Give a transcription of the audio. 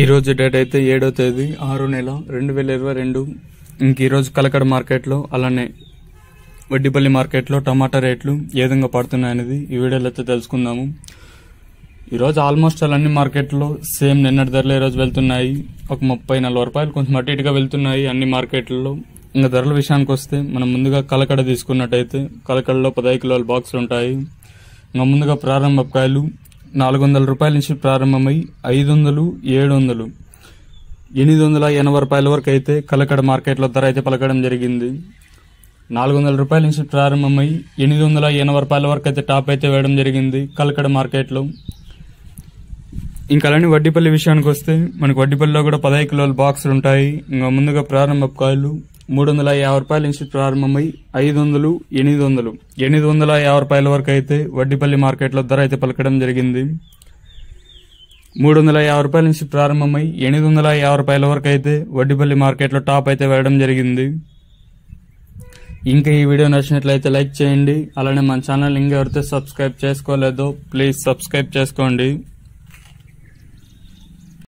ఈరోజు డేట్ అయితే ఏడో తేదీ ఆరో నెల రెండు వేల ఇరవై రెండు. ఇంక ఈరోజు కలకడ మార్కెట్లో అలానే వడ్డీపల్లి మార్కెట్లో టమాటా రేట్లు ఏ విధంగా పడుతున్నాయనేది ఈ వీడియోలో అయితే తెలుసుకుందాము. ఈరోజు ఆల్మోస్ట్ అలా అన్ని మార్కెట్లో సేమ్ నిన్నటి ధరలు ఈరోజు వెళ్తున్నాయి? ఒక ముప్పై నలభై రూపాయలు కొంచెం అటు ఇటుగా వెళ్తున్నాయి అన్ని మార్కెట్లలో ఇంకా ధరల విషయానికి వస్తే మనం ముందుగా కలకడ తీసుకున్నట్టయితే కలకడలో పదహైదు కిలోల బాక్సులు ఉంటాయి. ఇంకా ముందుగా ప్రారంభ కాయలు నాలుగు వందల రూపాయల నుంచి ప్రారంభమై ఐదు వందలు ఏడు వందలు ఎనిమిది వందల ఎనభై రూపాయల వరకు అయితే కలకడ మార్కెట్లో ధర అయితే పలకడం జరిగింది. నాలుగు వందల రూపాయల నుంచి ప్రారంభమై ఎనిమిది వందల ఎనభై రూపాయల వరకు అయితే టాప్ అయితే వేయడం జరిగింది కలకడ మార్కెట్లో. ఇంకా అలానే వడ్డీపల్లి విషయానికి వస్తే మనకు వడ్డీపల్లిలో కూడా పదహైదు కిలోల బాక్సులు ఉంటాయి. ఇంకా ముందుగా ప్రారంభ కాయలు మూడు వందల యాభై రూపాయల నుంచి ప్రారంభమై ఐదు వందలు ఎనిమిది వందలు ఎనిమిది వందల యాభై రూపాయల వరకు అయితే వడ్డీపల్లి మార్కెట్లో ధర అయితే పలకడం జరిగింది. మూడు వందల యాభై రూపాయల నుంచి ప్రారంభమై ఎనిమిది వందల యాభై రూపాయల వరకు అయితే వడ్డీపల్లి మార్కెట్లో టాప్ అయితే వేయడం జరిగింది. ఇంకా ఈ వీడియో నచ్చినట్లయితే లైక్ చేయండి. అలానే మన ఛానల్ ఇంకా ఎవరైతే సబ్స్క్రైబ్ చేసుకోలేదో ప్లీజ్ సబ్స్క్రైబ్ చేసుకోండి.